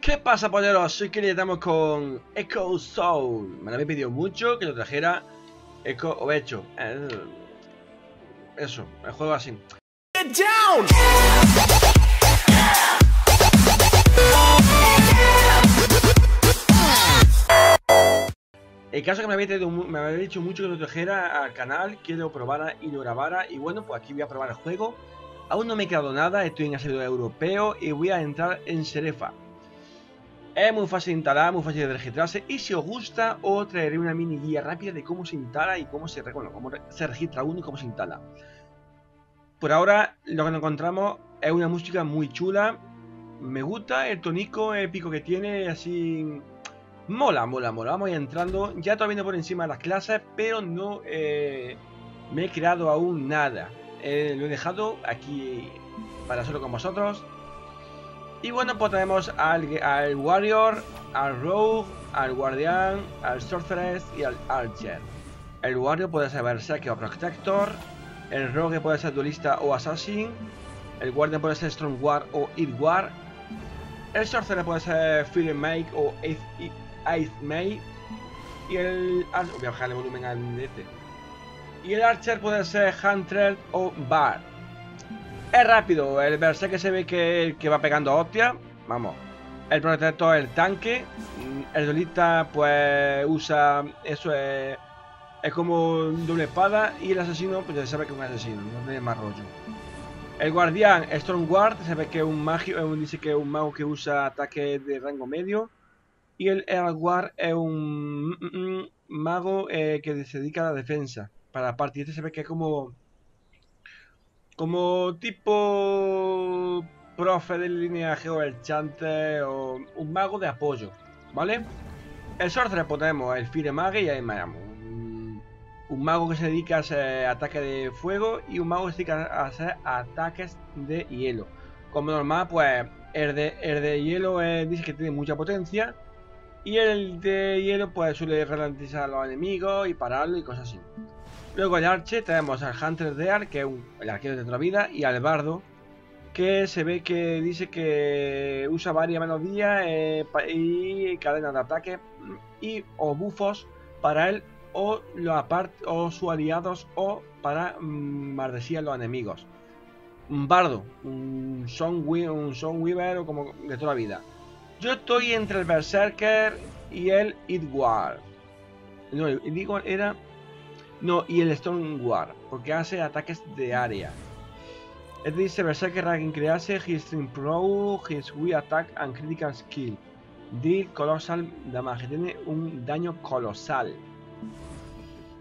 ¿Qué pasa, polleros? Soy que le estamos con Echo Soul. Me lo habéis pedido mucho que lo trajera Echo o Hecho. Eso, el juego así. Get down! El caso que me habéis, traído me habéis dicho mucho que lo trajera al canal, que lo probara y lo grabara. Y bueno, pues aquí voy a probar el juego. Aún no me he quedado nada, estoy en el servidor europeo y voy a entrar en Serefa. Es muy fácil de instalar, muy fácil de registrarse y si os gusta os traeré una mini guía rápida de cómo se instala y cómo se, bueno, cómo se registra uno y cómo se instala. Por ahora lo que nos encontramos es una música muy chula. Me gusta el tonico épico que tiene, así... Mola, mola, mola. Vamos a entrando. Ya todavía no por encima de las clases, pero no eh, me he creado aún nada. Eh, lo he dejado aquí para solo con vosotros. Y bueno, pues tenemos al, al Warrior, al Rogue, al Guardián, al Sorceress y al Archer. El Warrior puede ser Berserker o Protector. El Rogue puede ser Duelista o Assassin. El Guardian puede ser Strong War o Eat War. El Sorcerer puede ser Fear Make o Ice, May. Y el. Ar- Voy a bajar el volumen al este. Y el Archer puede ser Hunter o Bar. Es rápido, el Berserker se ve que, que va pegando hostia. Vamos. El protector el tanque. mm, El duelista pues usa. Eso es. Es como doble espada. Y el asesino, pues ya se sabe que es un asesino, no tiene más rollo. El guardián, Stormguard, se ve que es un magio, dice que es un mago que usa ataques de rango medio. Y el Earlguard es un mm, mm, mago eh, que se dedica a la defensa. Para partir, este se ve que es como. Como tipo. Profe del lineaje o el chante o un mago de apoyo. ¿Vale? El Sorcerer ponemos el Fire Mage y ahí mayamos. Un, mago que se dedica a hacer ataques de fuego y un mago que se dedica a hacer ataques de hielo. Como normal, pues el de, el de hielo dice que tiene mucha potencia. Y el de hielo pues suele ralentizar a los enemigos y pararlo y cosas así. Luego el Arche tenemos al Hunter de Ar, que es un- el arquero de la vida, y al Bardo, que se ve que dice que usa varias melodías eh, y cadenas de ataque y o bufos para él o, los apart o sus aliados o para mm, maldecir a los enemigos. Un bardo, un Song, un Song Weaver o como de toda la vida. Yo estoy entre el Berserker y el Idwar. No, Idwar era. No, y el Stormguard, porque hace ataques de área. Es dice Berserker Ranking crearse his Pro, his We Attack and Critical Skill. Deal Colossal Damage, tiene un daño colosal.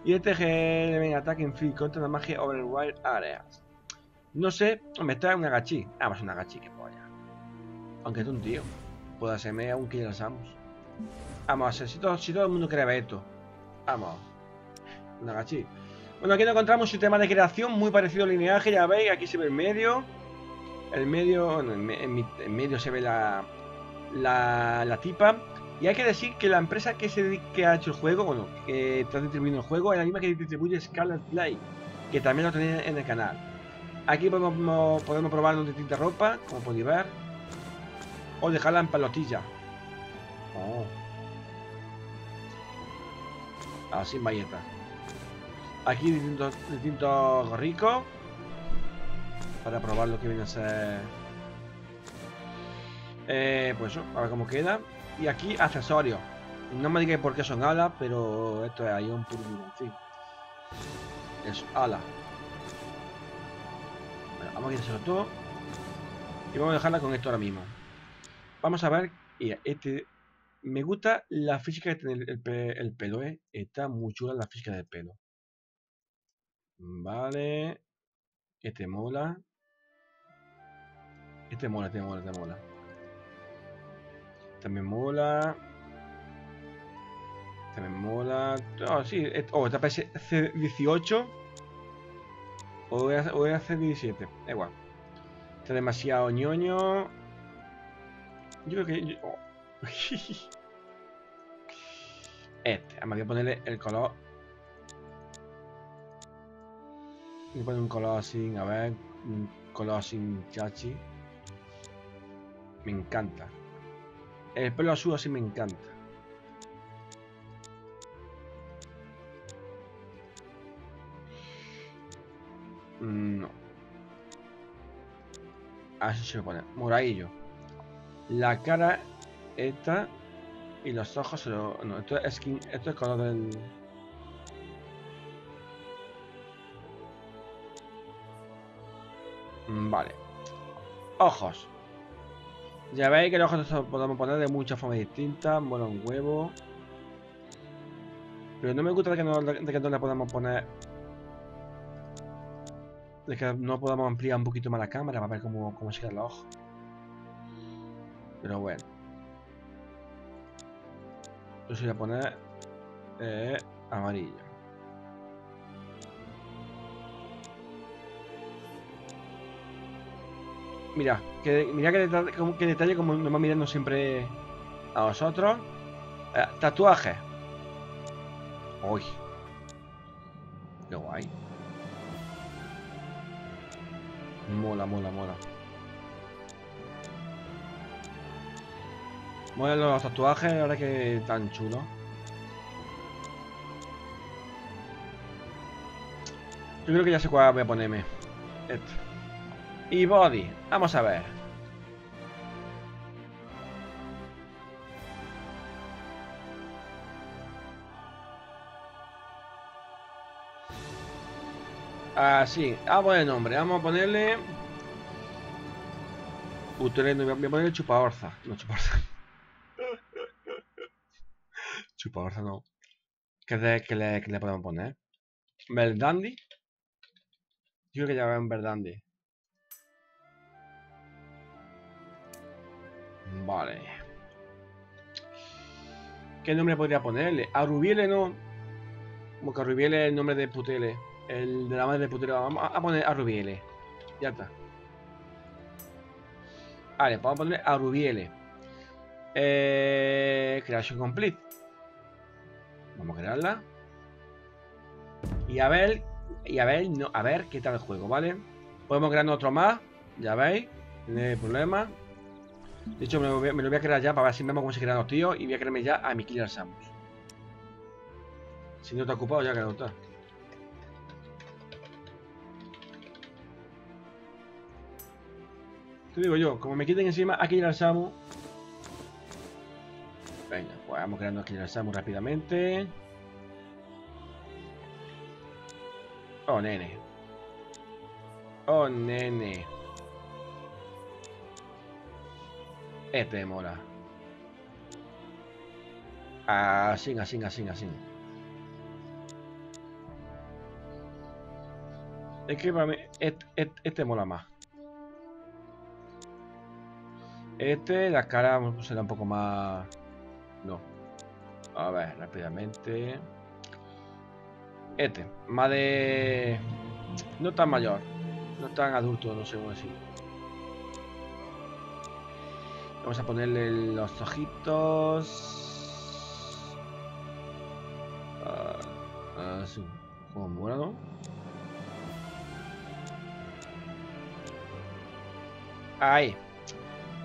Y este GLM Attack Free contra la magia over Wild Areas. No sé, me trae un agachí. Ah, pues un agachí, que polla. Aunque es un tío. Puede hacerme un Killer Samus. Vamos si todo, si todo el mundo ver esto. Vamos. Un agachí. Bueno, aquí encontramos un sistema de creación muy parecido al lineaje, ya veis, aquí se ve el medio. El medio, en, en medio se ve la, la, la tipa. Y hay que decir que la empresa que, se, que ha hecho el juego, bueno, que está distribuyendo el juego, es la misma que distribuye Scarlet Play, que también lo tenéis en el canal. Aquí podemos, podemos probarnos distintas ropas, como podéis ver. O dejarla en palotilla. Oh. Así en bayeta. Aquí distintos, distintos gorricos. Para probar lo que viene a ser. Eh, pues eso, a ver cómo queda. Y aquí accesorios. No me digáis por qué son alas, pero esto es ahí un puro en alas. Bueno, vamos a quitárselo todo. Y vamos a dejarla con esto ahora mismo. Vamos a ver. Este. Me gusta la física que tiene el pelo, ¿eh? Está muy chula la física del pelo. Vale. Este mola. Este mola, este mola, este mola. También mola. También mola. Oh, sí. et- Oh, esta parece C18. O voy a, o voy a hacer 17. Da igual. Está demasiado ñoño. Yo creo que. oh. Este. Además voy a ponerle el color. Voy a poner un color así, a ver. Un color así chachi. Me encanta. El pelo azul así me encanta. Mm, No. Así se pone. Moradillo. La cara esta y los ojos. No, esto es, skin- esto es color del... Vale. Ojos. Ya veis que los ojos los podemos poner de muchas formas distintas. Bueno, un huevo. Pero no me gusta de que no, que no le podamos poner... De que no podamos ampliar un poquito más la cámara para ver cómo, cómo se quedan los ojos. Pero bueno. Yo se voy a poner eh, amarillo. Mira, que, mira que detalle, como, nos va mirando siempre a nosotros. Eh, tatuaje. Uy. Qué guay. Mola, mola, mola. Mola los tatuajes, ahora que tan chulo. Yo creo que ya sé cuál voy a ponerme. Este. Y body. Vamos a ver. Así. Ah, buen nombre. Vamos a ponerle... Uteleno. Voy a ponerle chupaorza. No, chupaorza. chupaorza no. ¿Qué le, qué le, qué le podemos poner? Verdandi. Yo creo que ya va en Verdandi. Vale. ¿Qué nombre podría ponerle? A Rubiele no. Como que Rubiele es el nombre de Putele. El de la madre de Putele. Vamos a poner a Rubiele. Ya está. Vale, vamos a poner a Rubiele. Eh, creation complete. Vamos a crearla. Y a ver. Y a ver, no, a ver qué tal el juego, ¿vale? Podemos crear otro más. Ya veis. No hay problema. De hecho, me lo, voy, a crear ya para ver si vemos cómo se crean los tíos. Y voy a crearme ya a mi Killer Samus. Si no está ocupado, ya que no está. Te digo yo, como me quiten encima a Killer Samus. Venga, pues vamos creando a Killer Samus rápidamente. Oh, nene. Oh, nene. Este mola. Así, así, así, así. Es que para mí, este, este, este mola más. Este, la cara será un poco más... No. A ver, rápidamente. Este, más de... No tan mayor. No tan adulto, no sé cómo decir. Vamos a ponerle los ojitos. Ah, así, como morado. Ahí.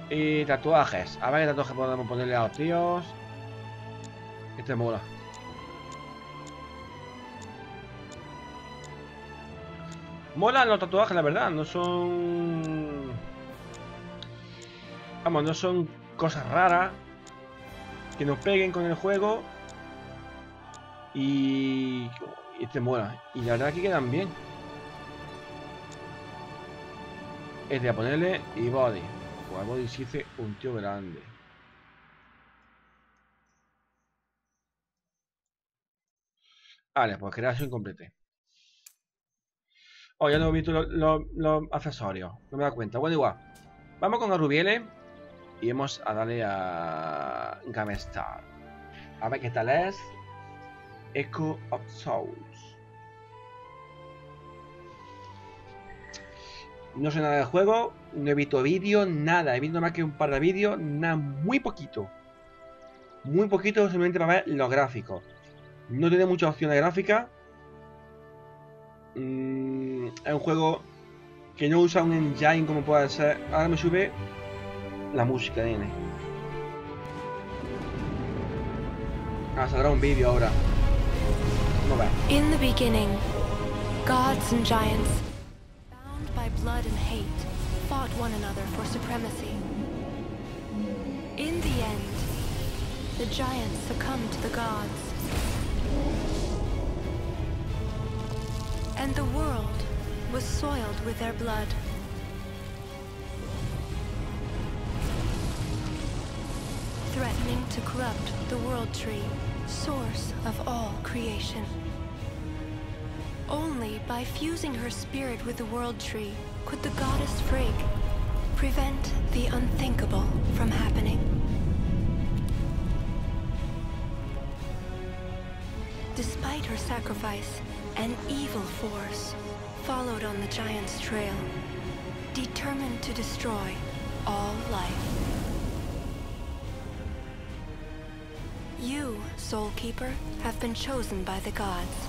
Y tatuajes. A ver qué tatuajes podemos ponerle a los tíos. Este mola. Molan los tatuajes, la verdad. No son... Vamos, no son cosas raras. Que nos peguen con el juego. Y... Y este mola. Y la verdad que quedan bien. Este a ponerle y body. Pues body se dice un tío grande. Vale, pues creación complete. Oh, ya no he visto los, los- los accesorios. No me da cuenta. Bueno, igual. Vamos con Rubiele. Y vamos a darle a Gamestar. A ver qué tal es. Echo of Souls. No sé nada del juego. No he visto vídeos, nada. He visto más que un par de vídeos. Nada, muy poquito. Muy poquito simplemente para ver los gráficos. No tiene muchas opciones gráficas. Mm, es un juego que no usa un engine como puede ser. Ahora me sube la música, nene. Ah, saldrá un vídeo ahora. No ve. In the beginning, gods and giants, bound by blood and hate, fought one another for supremacy. In the end, the giants succumbed to the gods. And the world was soiled with their blood. Threatening to corrupt the World Tree, source of all creation. Only by fusing her spirit with the World Tree could the goddess Frigg prevent the unthinkable from happening. Despite her sacrifice, an evil force followed on the giant's trail, determined to destroy all life. You, Soul Keeper, have been chosen by the gods.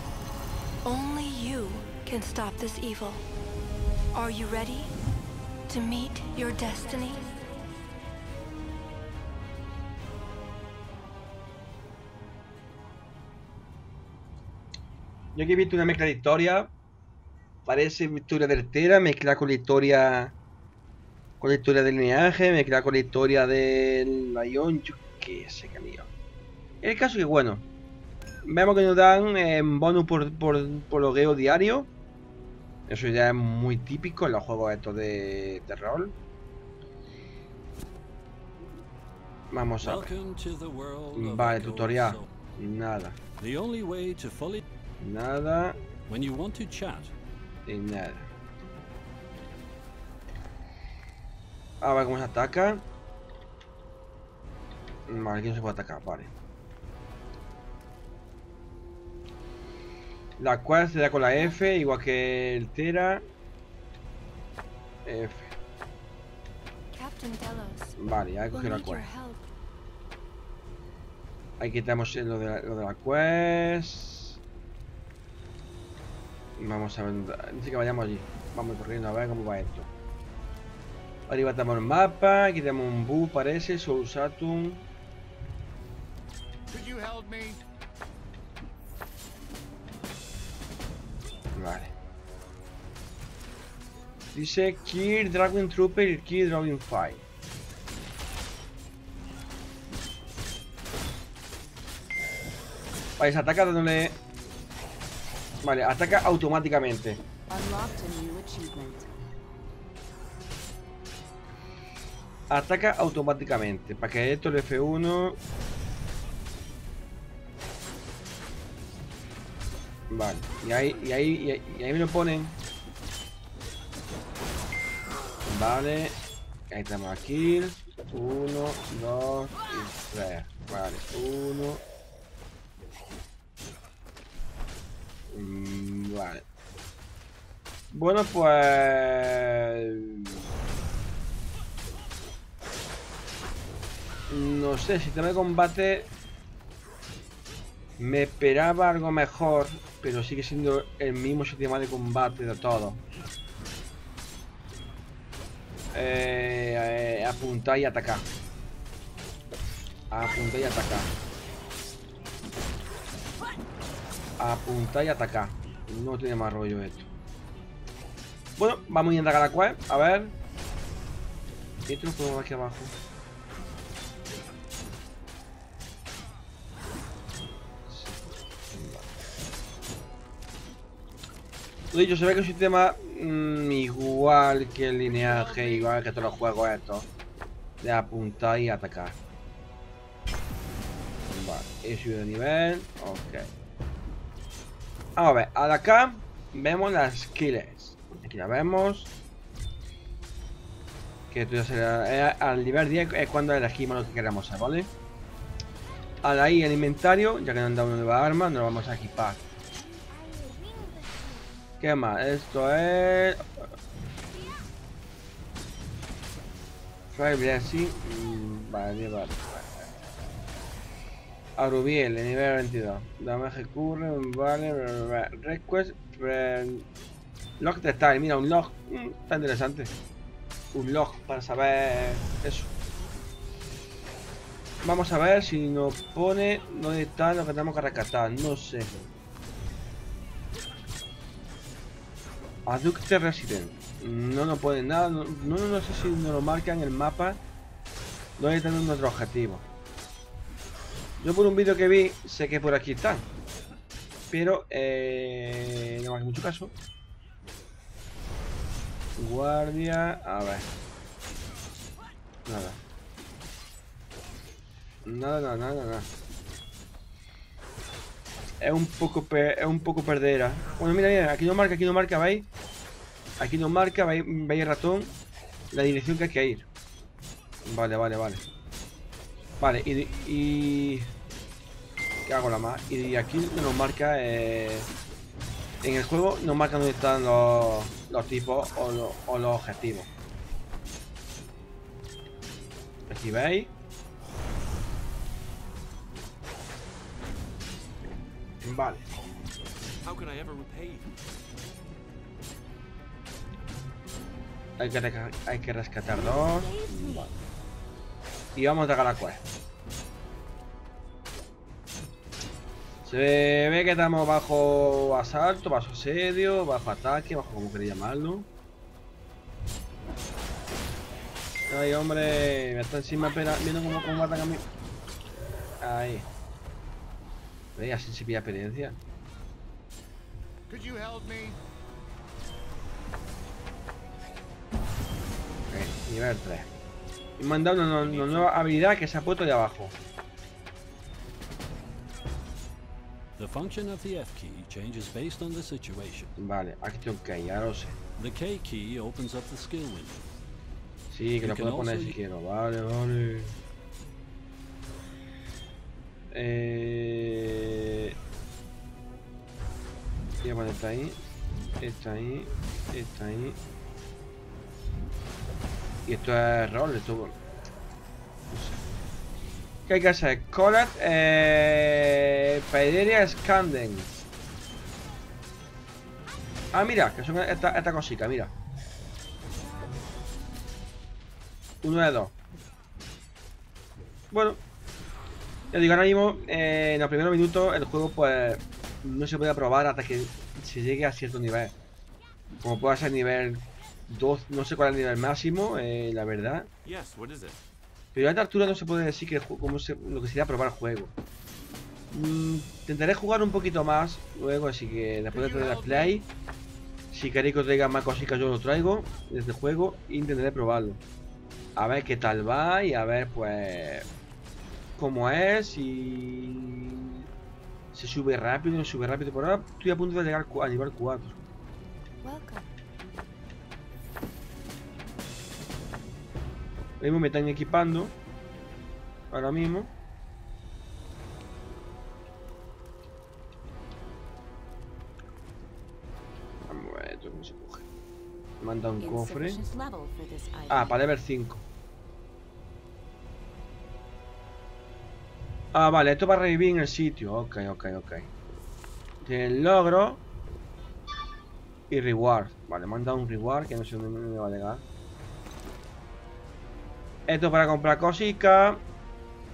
Only you can stop this evil. Are you ready to meet your destiny? Yo aquí he visto una mezcla de historia. Parece historia de Tera, mezcla con la historia. Con la historia del lineaje, mezcla con la historia del Lion. Yo qué sé, lío. El caso es que, bueno. Vemos que nos dan eh, bonus por, por, por logueo diario. Eso ya es muy típico en los juegos estos de, de rol. Vamos a ver. Vale, tutorial. Nada. Nada. Y nada. A ver cómo se ataca. Vale, aquí no se puede atacar, vale. La cual se da con la F, igual que el Tera. F. Vale, ya he cogido la quest. Ahí quitamos lo de la, lo de la quest. Vamos a ver. Dice que vayamos allí. Vamos corriendo a ver cómo va esto. Arriba tenemos el mapa. Aquí tenemos un bus, parece. Soul Saturn. Could you help me? Dice Kill Dragon Trooper y Kill Dragon Fight. Vale, se ataca dándole. Vale, ataca automáticamente. Ataca automáticamente. Para que esto el F1. Vale. Y ahí, y ahí, y ahí, y ahí me lo ponen. Vale. Ahí tenemos aquí. Uno, dos y tres. Vale. Uno. Mm, Vale. Bueno, pues... No sé, sistema de combate... Me esperaba algo mejor, pero sigue siendo el mismo sistema de combate de todo. Eh, eh, apuntar y atacar. Apuntar y atacar. Apuntar y atacar. No tiene más rollo esto. Bueno, vamos a indagar la cual. A ver. Esto lo podemos ver aquí abajo. Lo dicho, se ve que es un sistema mm, igual que el lineaje, igual que todos los juegos estos. De apuntar y atacar. Vale, he subido de nivel. Ok. Vamos a ver, ahora acá vemos las skills. Aquí la vemos. Que esto ya será. eh, al nivel 10 es cuando elegimos lo que queremos hacer, ¿vale? Ahora ahí el inventario, ya que nos han dado una nueva arma, nos lo vamos a equipar. ¿Qué más? Esto es. Blessing. mm, Vale, vale. Arubiel, nivel 22. Damage curre, vale. Request. re- Log de style, mira, un log. mm, está interesante. Un log para saber eso. Vamos a ver si nos pone dónde está lo que tenemos que rescatar. No sé. Aducte Resident. No nos pone nada. No, no, no sé si nos lo marca en el mapa. Dónde tenemos nuestro objetivo. Yo por un vídeo que vi, sé que por aquí están. Pero eh, no me hace mucho caso. Guardia. A ver. Nada. Nada, nada, nada, nada. Es un poco es un poco perdera. Bueno, mira, mira, aquí no marca, aquí no marca, ¿veis? Aquí no marca, ¿veis, ¿veis el ratón? La dirección que hay que ir. Vale, vale, vale. Vale, y... y... ¿Qué hago la más? Y aquí nos marca... Eh, en el juego nos marca dónde están los, los tipos o, o los objetivos. Aquí veis. Vale. How can I ever repay you? Hay que, hay que rescatar dos. Vale. Y vamos a la quest. Se ve que estamos bajo asalto, bajo asedio, bajo ataque, bajo como queréis llamarlo. Ay, hombre, me está encima espera, viendo cómo, cómo a mí. Ahí. Veis, así se pilla experiencia. Could you help me? Ok, nivel 3. Y me han dado una, una nueva habilidad que se ha puesto de abajo. The function of the F key changes based on the situation. Vale, que ir, ya lo sé. The K key opens up the skill window. Sí, que You lo puedo poner also si quiero. Vale, vale. Eh... Voy a poner esta ahí. Esta ahí. Esta ahí. Y esto es rol, esto... No sé. ¿Qué hay que hacer? Collect... Eh... Paideria Scanden. Ah, mira, que son esta, esta cosica, mira. Uno de dos. Bueno. Ya digo, ahora mismo, eh, en los primeros minutos, el juego, pues, no se puede probar hasta que se llegue a cierto nivel. Como pueda ser nivel 2, no sé cuál es el nivel máximo, eh, la verdad. Pero a esta altura no se puede decir que cómo se- lo que sería probar el juego. Mm, intentaré jugar un poquito más luego, así que después de tener el play, si queréis que os traiga más cositas, yo lo traigo desde el juego e intentaré probarlo. A ver qué tal va y a ver, pues, cómo es y se sube rápido, no sube rápido. Por ahora estoy a punto de llegar a nivel 4. Welcome. Ahora mismo me están equipando. Ahora mismo. Vamos a ver esto cómo se coge. Me han dado un cofre. Ah, para level 5. Ah, vale, esto va a revivir en el sitio. Ok, ok, ok. Tiene el logro. Y reward. Vale, me han dado un reward que no sé dónde me va a llegar. Esto para comprar cositas.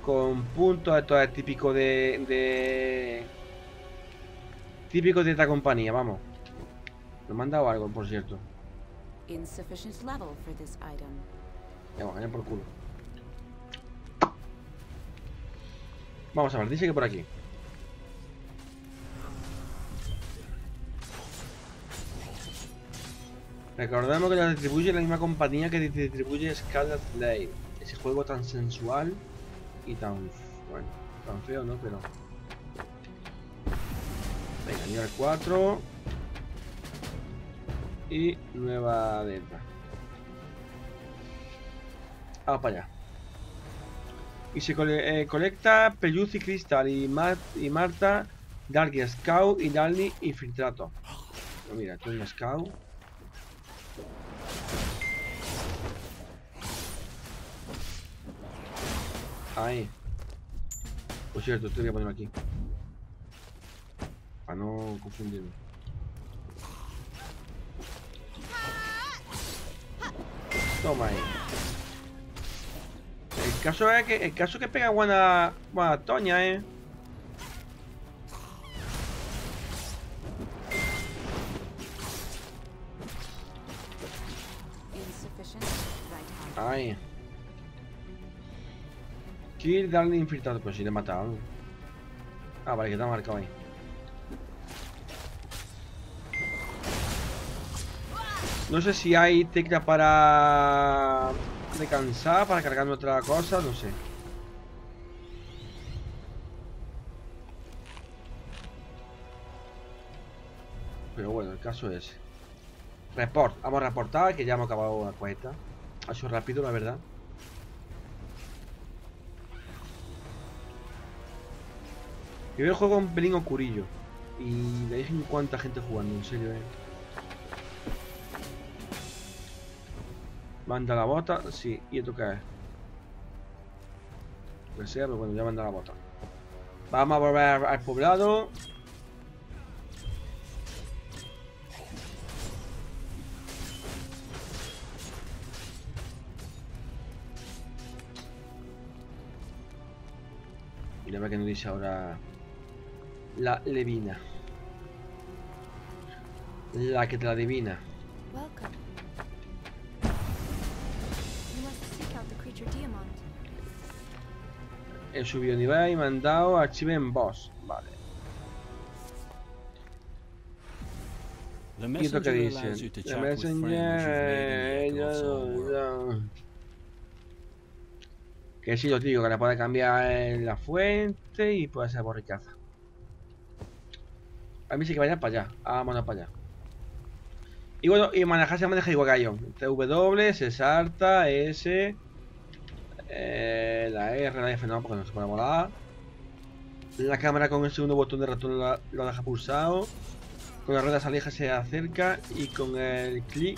Con puntos. Esto es típico de. de... Típico de esta compañía, vamos. Me han dado algo, por cierto. Insufficient level for this item. Vamos, por culo. Vamos a ver, dice que por aquí. Recordemos que la distribuye la misma compañía que distribuye Scarlet Blade. Ese juego tan sensual y tan... bueno, tan feo, ¿no? Pero... Venga, nivel 4. Y nueva letra. Vamos para allá. Y se eh, colecta Pelluzi Crystal y, y Marta Dark Scout y Darly Infiltrato. Pues mira, un Scout. Ahí. Por cierto, esto voy a ponerlo aquí. Para no confundirme. Toma ahí. El caso es que el caso es que pega buena, buena toña, eh. Ay. Kill, darle infiltrado. Pues si le he matado. Ah, vale, que está marcado ahí. No sé si hay tecla para descansar, para cargar otra cosa, no sé. Pero bueno, el caso es... Report, vamos a reportar que ya hemos acabado la cuesta. Ha sido rápido, la verdad. Yo veo el juego un pelín oscurillo. Y de en cuánta gente jugando, en serio, eh. Manda la bota, sí. ¿Y esto qué es? Lo que sea, pero bueno, ya manda la bota. Vamos a volver al poblado. Y a ver qué nos dice ahora la Levina. La que te la adivina. He subido nivel y me han dado archiven boss. Vale. ¿Y esto qué messenger allows dice? you to The chat with friends you've messenger... made in the echo of Soul World. Que sí, lo digo, que le puede cambiar en la fuente y puede ser borricaza. A mí sí que vaya para allá. Vámonos para allá. Y bueno, y manejar se maneja igual que yo. TW, se salta, S. eh, la R, la F no, porque no se puede. La cámara con el segundo botón de ratón lo deja pulsado. Con la rueda se aleja, se acerca. Y con el clic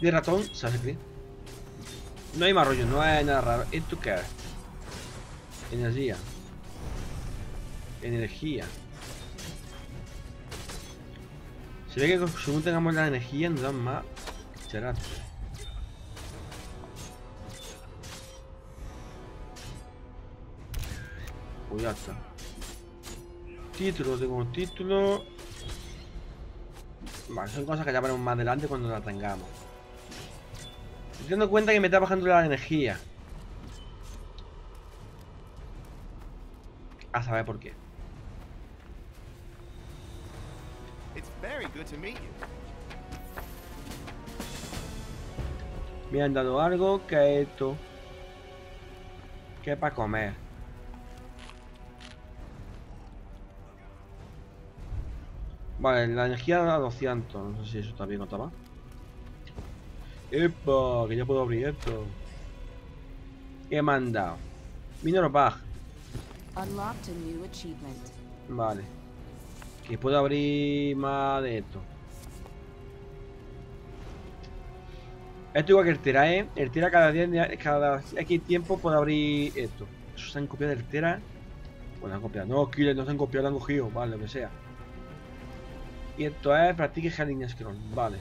de ratón se hace clic. No hay más rollo, no hay nada raro. ¿Esto qué es? Energía. Energía. Se ve que según tengamos la energía nos dan más charat. Pues ya está. Título, tengo título. Vale, son cosas que ya veremos más adelante cuando la tengamos. Estoy dando cuenta que me está bajando la energía. A saber por qué. Me han dado algo que esto. Que para comer. Vale, la energía da 200. No sé si eso está mal. ¡Epa! Que ya puedo abrir esto. ¿Qué dado? Minor Bag. A. Vale. Que puedo abrir más de esto. Esto igual que el Tera, ¿eh? El Tera cada día, cada X tiempo puede abrir esto. Eso se han copiado del Tera. Bueno, han copiado. No, Killer, no se han copiado, lo han cogido. Vale, lo que sea. Y esto es practique Helling Scroll. Vale.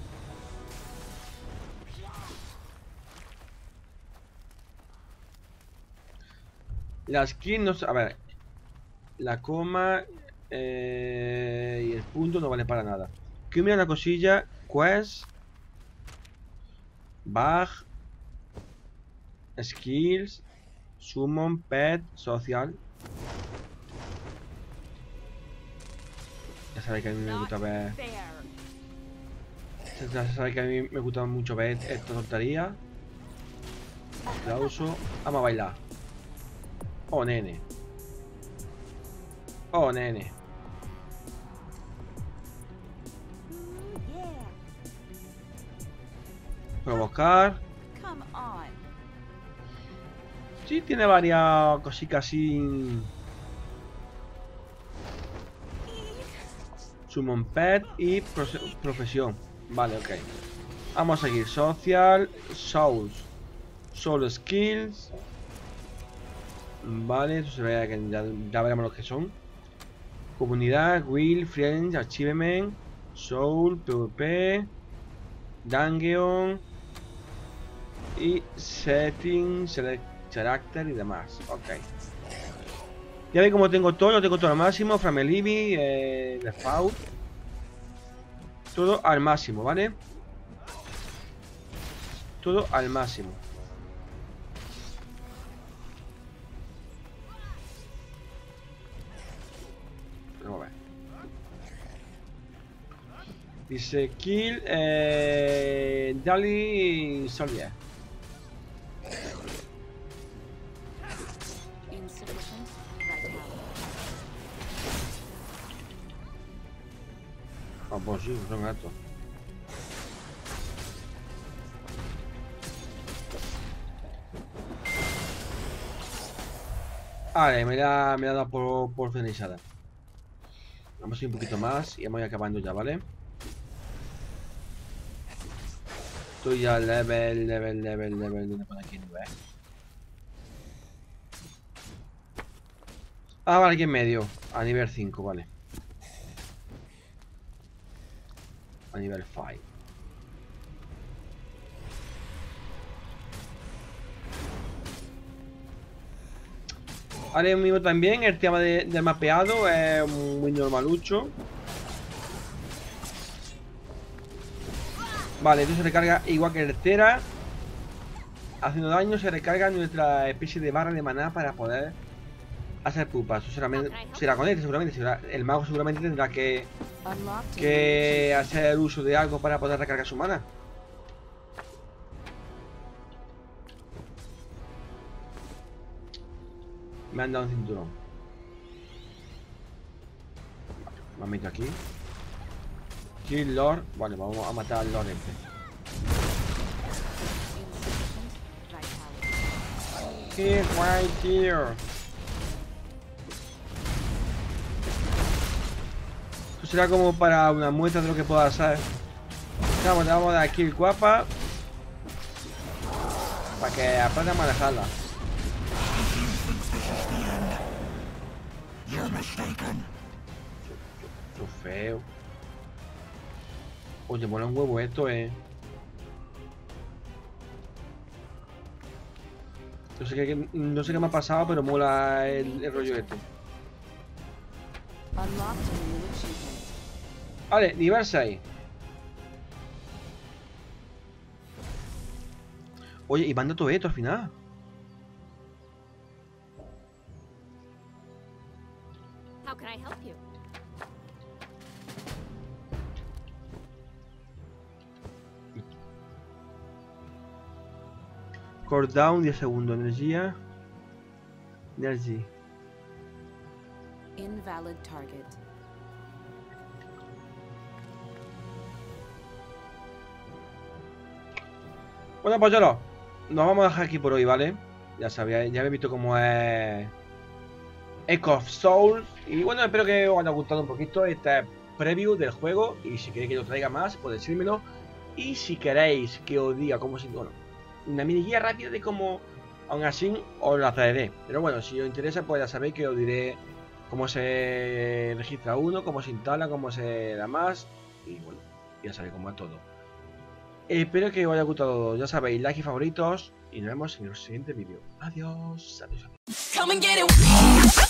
La skin no A ver. La coma eh, y el punto no vale para nada. Que mira una cosilla. Quest. Bug. Skills. Summon, Pet, Social. Sabéis que a mí me gusta ver. Ya sabéis que a mí me gusta mucho ver esta tontería. Aplauso. Vamos a bailar. Oh, nene. Oh, nene. Provocar. Sí, tiene varias cositas así. Summon Pet y profe- profesión. Vale, ok. Vamos a seguir. Social, Souls. Solo Skills. Vale, eso se ve que ya, veremos lo que son. Comunidad, Will, Friends, Achievement, Soul, PvP, Dungeon y Setting, Select carácter y demás. Ok. Ya veis como tengo todo, lo tengo todo al máximo. Framelibi, eh, Default. Todo al máximo, ¿vale? Todo al máximo. Vamos a ver. Dice Kill eh, Dali Solier. Pues sí, son gatos. Vale, me la, me la por, por finalizada. Vamos a ir un poquito más y vamos a ir acabando ya, ¿vale? Estoy ya level, level, level, level, ¿dónde pone aquí nivel? Ah, vale, aquí en medio, a nivel 5, vale. A nivel 5. Ahora mismo también el tema de, de mapeado es muy normalucho. Vale, esto se recarga igual que el Tera. Haciendo daño se recarga nuestra especie de barra de maná para poder hacer pupas. Eso seguramente, será con él, seguramente. será- el mago seguramente tendrá que, a que hacer uso de algo para poder recargar su mana. Me han dado un cinturón. Vale, me han metido aquí. Kill Lord. Vale, vamos a matar al Lord este. Kill right here. Será como para una muestra de lo que pueda hacer. Vamos, vamos a dar kill guapa. Para que aprenda a manejarla. Esto feo. Oye, mola un huevo esto, eh. No sé qué, no sé qué me ha pasado, pero mola el, el rollo este. Vale, nivel 6. Oye, y manda todo esto al final. How can I help you? Core down 10 segundos. Energía. Energy. Invalid target. Bueno, pues lo nos vamos a dejar aquí por hoy, ¿vale? Ya sabéis, ya habéis visto cómo es Echo of Souls. Y bueno, espero que os haya gustado un poquito este preview del juego. Y si queréis que yo traiga más, podéis decírmelo. Y si queréis que os diga cómo se... Bueno, una mini guía rápida de cómo... Aún así, os la traeré. Pero bueno, si os interesa, pues ya sabéis que os diré cómo se registra uno, cómo se instala, cómo se da más. Y bueno, ya sabéis cómo es todo. Espero que os haya gustado, ya sabéis, like y favoritos. Y nos vemos en el siguiente vídeo. Adiós. Adiós. It.